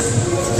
Yeah.